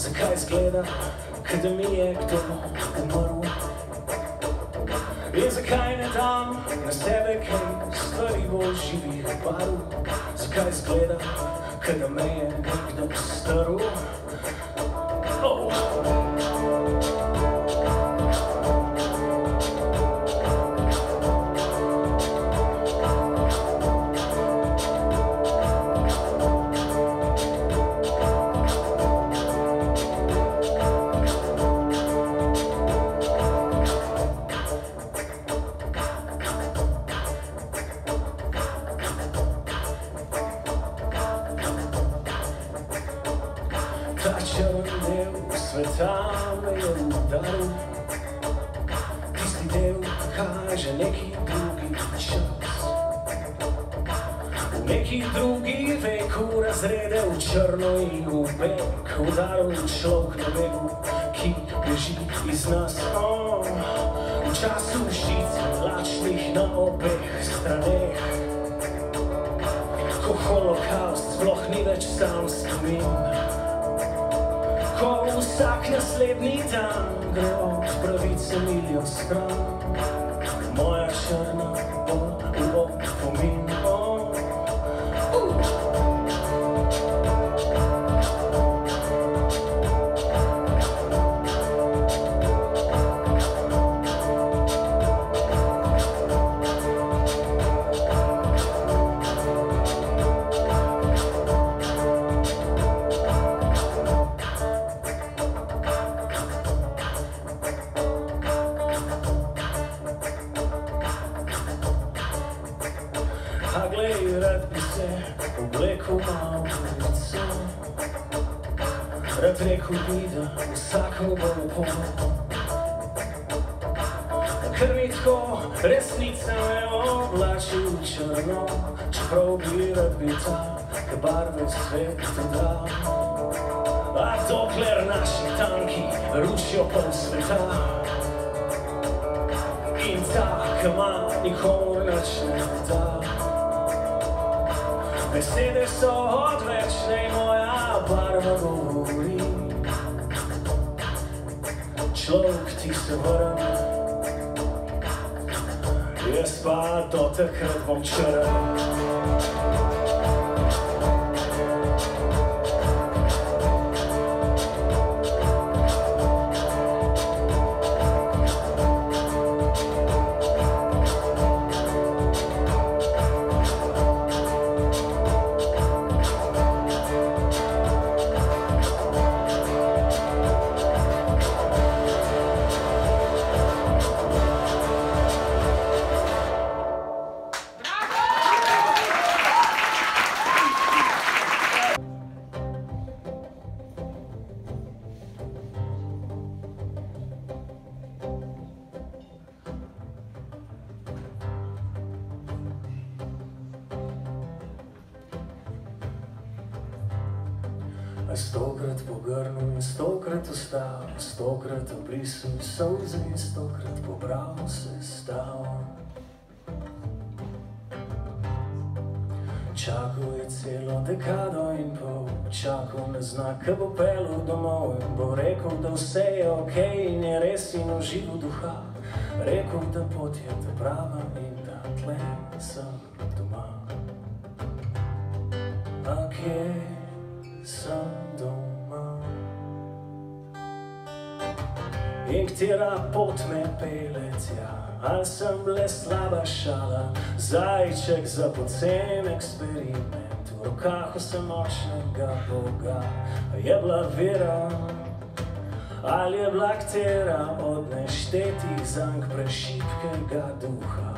Zakaj zgleda, kot da mi je kdo umrl? In zakaj ne dam na sebe kaj stvari bolj živih barv? Zakaj zgleda, kot da me je nekdo strl? Črn del sveta me je udaril, tisti del kaže neki drugi čas. V neki drugi veku razrede v črno in v bek, udaril človek na begu, ki beži iz nas. V času žic, lačnih na obeh straneh, ko holokaust sploh ni več sam spomin. Ko vsak naslednji dan gre od pravice milijo stran, moja črna rekel bi, da vsakmu bo lepo. Ker mi tako resnica me oblači v črno, čeprav bi rad bil ta, ki barve sveta da. A dokler naši tanki rušijo pol sveta, in ta, ki ima nikomor nič ne da. Besede so odvečne in moja barva govori. Človek ti se vrne, jaz pa do takrat bom črn. Stokrat pogrnil stokrat ostal, stokrat obrisal solze in stokrat pobral se stal. Čakal je celo dekado in pol, čakal na znak, ki bo pelil domov in bo rekel, da vse je ok in je res in užival duha. Rekel, da pot je ta prava in da tle sem doma. A kje sem doma? In katera pot me pele tja, ali sem le slaba šala, zajček za pocen eksperiment, v rokah vse močnega Boga, je bila vera, ali je bila katera od neštetih zank prešipkega duha,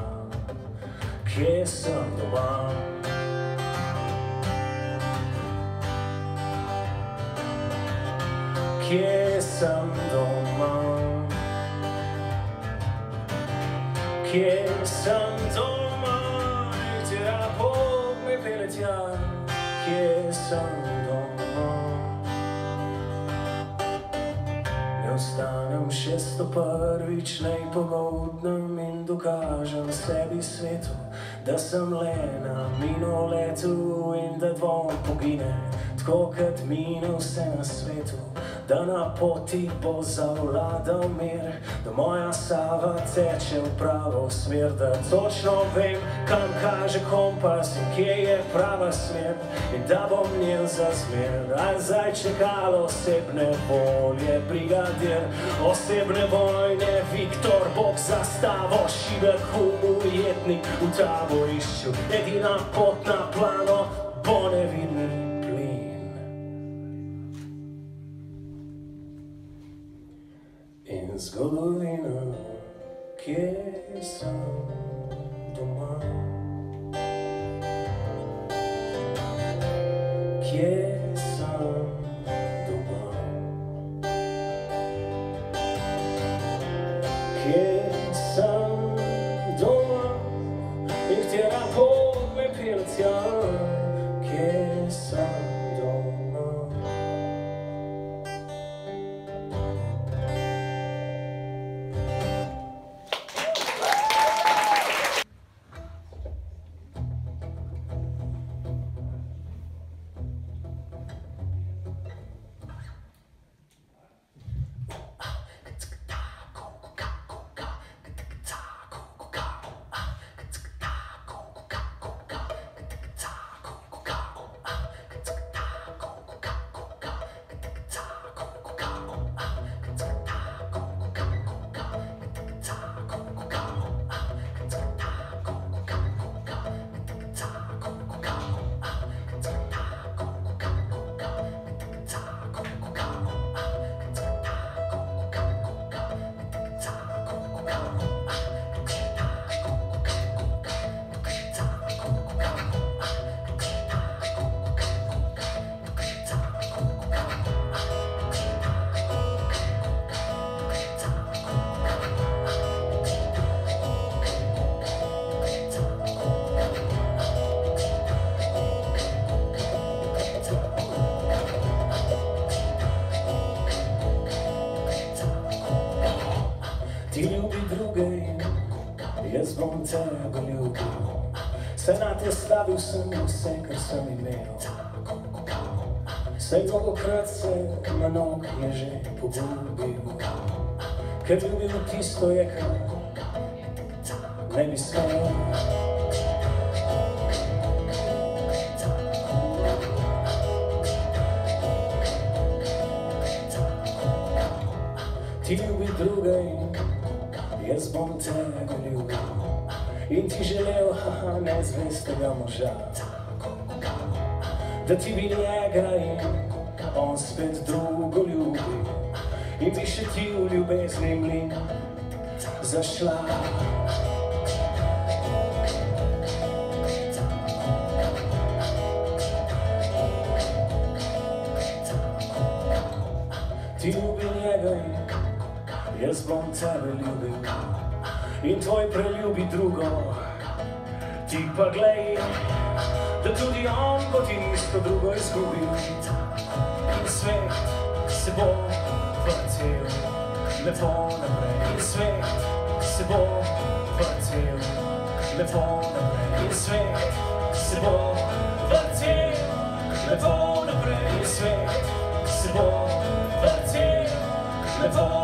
kje sem doma? Kje sem doma? Kje sem doma? Tera pot me pele tja. Kje sem doma? Ne ostanem šesto prvič, naj pogodnem in dokažem sebi svetu, da sem le na minuletu in da dvom pogine, tako kot mine vse na svetu da na poti bo zavladal mir, da moja sava teče v pravo smer, da točno vem, kam kaže kompas in kje je prava smer in da bom njen za zmer. A zdaj čekalo osebne volje, brigadir, osebne vojne, Viktor, bog zastavo, šibek ujetnik v taborišču, edina pot na plano, bo In zgodovina, kje sem doma. Kje sem doma. Kje sem doma. In htjera pot me pelje tja. Kje jaz bom tebe ljubil. Se na te stavil sem vse, kar sem imel. Sej dolgokrat se na nog je že pogubil. Ker ljubil tisto je, kar ne bi smel. Ti ljubi druge in jaz bom tebe ljubil. In ti želel, haha, nezvestega moža. Da ti bi njega in on spet drugo ljubi. In bi še ti v ljubezni mlin zašla. Ti in Jaz bom tebe ljubil in tvoj preljubi drugo. Ti pa glej, da tudi on bo ti isto drugo izgubil. In svet se bo vrtel lepo naprej. In svet se bo vrtel lepo naprej. In svet se bo vrtel lepo naprej. In svet se bo vrtel lepo naprej.